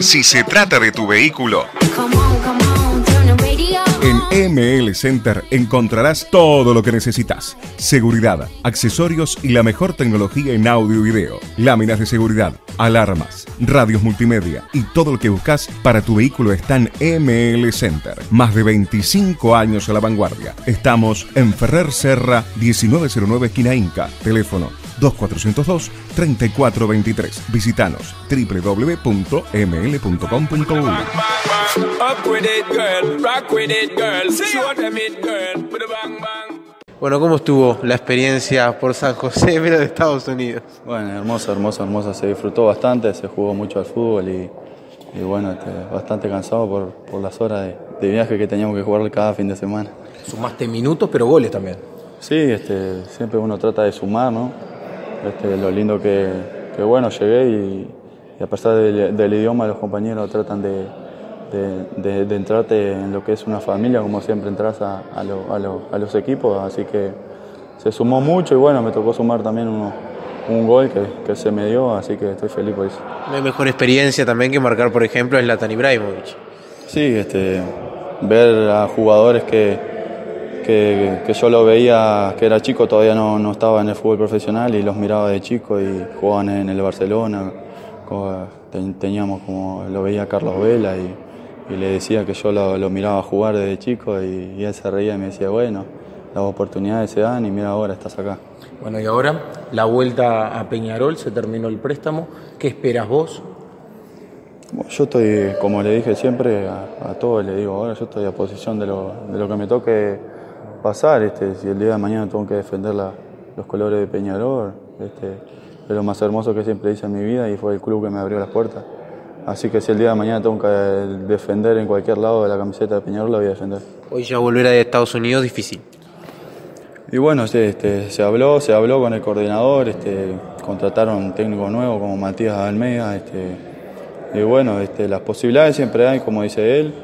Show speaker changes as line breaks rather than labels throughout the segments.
Si se trata de tu vehículo, en ML Center encontrarás todo lo que necesitas. Seguridad, accesorios y la mejor tecnología en audio y video. Láminas de seguridad, alarmas, radios multimedia y todo lo que buscas para tu vehículo está en ML Center. Más de 25 años a la vanguardia. Estamos en Ferrer Serra 1909 esquina Inca. Teléfono 2402-3423. Visitanos www.ml.com.uy.
Bueno, ¿cómo estuvo la experiencia por San José, pero de Estados Unidos?
Bueno, hermosa, hermosa, hermosa. Se disfrutó bastante, se jugó mucho al fútbol y, bueno, este, bastante cansado por, por las horas de, de, viaje que teníamos que jugar cada fin de semana.
Sumaste minutos, pero goles también.
Sí, este, siempre uno trata de sumar, ¿no? Este, lo lindo que, que bueno, llegué y, a pesar del, del, idioma los compañeros tratan de, de, de, entrarte en lo que es una familia, como siempre entras a, a, lo, a, lo, a, los equipos, así que se sumó mucho y bueno, me tocó sumar también uno, un gol que, que, se me dio, así que estoy feliz por eso.
No hay mejor experiencia también que marcar, por ejemplo, es Latan Ibrahimovic.
Sí, este, ver a jugadores que, que, que, yo lo veía que era chico, todavía no, no, estaba en el fútbol profesional y los miraba de chico y jugaban en el Barcelona. Teníamos como lo veía Carlos Vela y, y le decía que yo lo, lo, miraba jugar desde chico y, y, él se reía y me decía, bueno, las oportunidades se dan y mira ahora estás acá.
Bueno, y ahora la vuelta a Peñarol, se terminó el préstamo. ¿Qué esperas vos?
Yo estoy, como le dije siempre a, a todos, le digo ahora, yo estoy a posición de lo, de lo que me toque pasar. Este, si el día de mañana tengo que defender la, los colores de Peñarol, este, es lo más hermoso que siempre hice en mi vida y fue el club que me abrió las puertas. Así que si el día de mañana tengo que defender en cualquier lado de la camiseta de Peñarol, la voy a defender.
Hoy ya volver a Estados Unidos difícil.
Y bueno, este, se habló, se habló con el coordinador, este, contrataron un técnico nuevo como Matías Almeida, este, y bueno, este, las posibilidades siempre hay, como dice él,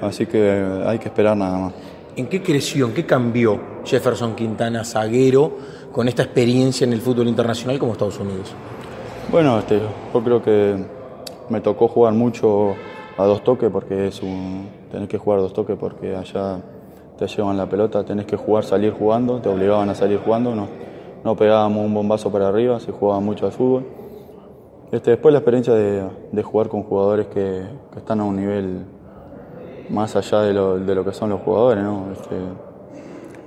así que hay que esperar nada más.
¿En qué creció, en qué cambió Jefferson Quintana, zaguero, con esta experiencia en el fútbol internacional como Estados Unidos?
Bueno, este, yo creo que me tocó jugar mucho a dos toques porque es un, tenés que jugar dos toques porque allá te llevan la pelota, tenés que jugar, salir jugando, te obligaban a salir jugando, no, no pegábamos un bombazo para arriba, se jugaba mucho al fútbol. Este, después la experiencia de, jugar con jugadores que, están a un nivel más allá de lo, de lo que son los jugadores, ¿no? Este,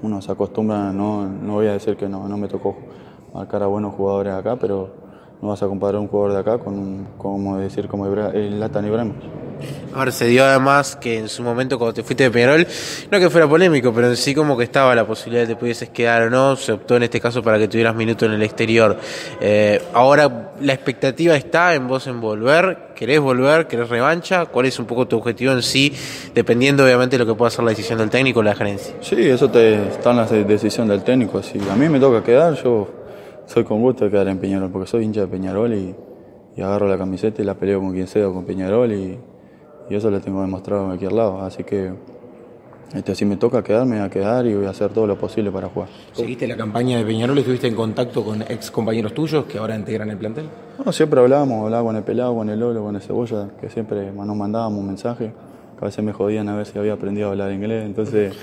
uno se acostumbra, no, no voy a decir que no, no me tocó marcar a buenos jugadores acá, pero no vas a comparar un jugador de acá con, como decir, como el Latan Ibrahimovic.
A ver, se dio además que en su momento cuando te fuiste de Peñarol, no que fuera polémico, pero en sí como que estaba la posibilidad de que te pudieses quedar o no, se optó en este caso para que tuvieras minutos en el exterior. Eh, ahora la expectativa está en vos en volver, querés volver, querés revancha, ¿cuál es un poco tu objetivo en sí, dependiendo obviamente de lo que pueda ser la decisión del técnico o la gerencia?
Sí, eso te, está en la decisión del técnico, si a mí me toca quedar, yo soy con gusto de quedar en Peñarol, porque soy hincha de Peñarol y, y agarro la camiseta y la peleo con quien sea, con Peñarol y y eso lo tengo demostrado en cualquier lado. Así que este, si me toca quedarme, a quedar y voy a hacer todo lo posible para jugar.
¿Seguiste la campaña de Peñarol? ¿Estuviste en contacto con ex compañeros tuyos que ahora integran el plantel?
No, siempre hablábamos, hablaba con el Pelado, con el Lolo, con el Cebolla, que siempre nos mandábamos un mensaje. Que a veces me jodían a ver si había aprendido a hablar inglés. Entonces,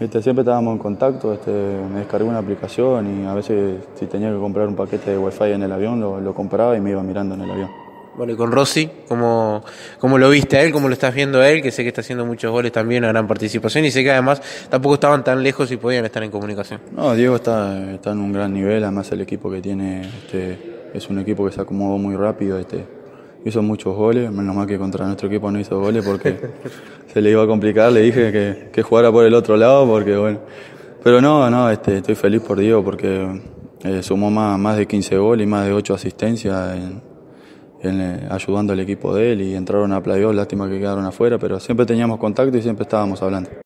este, siempre estábamos en contacto. Este, me descargué una aplicación y a veces si tenía que comprar un paquete de wifi en el avión, lo, lo compraba y me iba mirando en el avión.
Bueno, y con Rossi, ¿cómo, ¿cómo, lo viste a él? ¿Cómo lo estás viendo a él? Que sé que está haciendo muchos goles también, una gran participación. Y sé que además tampoco estaban tan lejos y podían estar en comunicación.
No, Diego está, está en un gran nivel. Además, el equipo que tiene este, es un equipo que se acomodó muy rápido. Este, hizo muchos goles. Menos mal que contra nuestro equipo no hizo goles porque se le iba a complicar. Le dije que, que, jugara por el otro lado porque, bueno. Pero no, no, este, estoy feliz por Diego porque eh, sumó más, más de 15 goles y más de 8 asistencias. En, en, ayudando al equipo de él y entraron a playoff, lástima que quedaron afuera, pero siempre teníamos contacto y siempre estábamos hablando.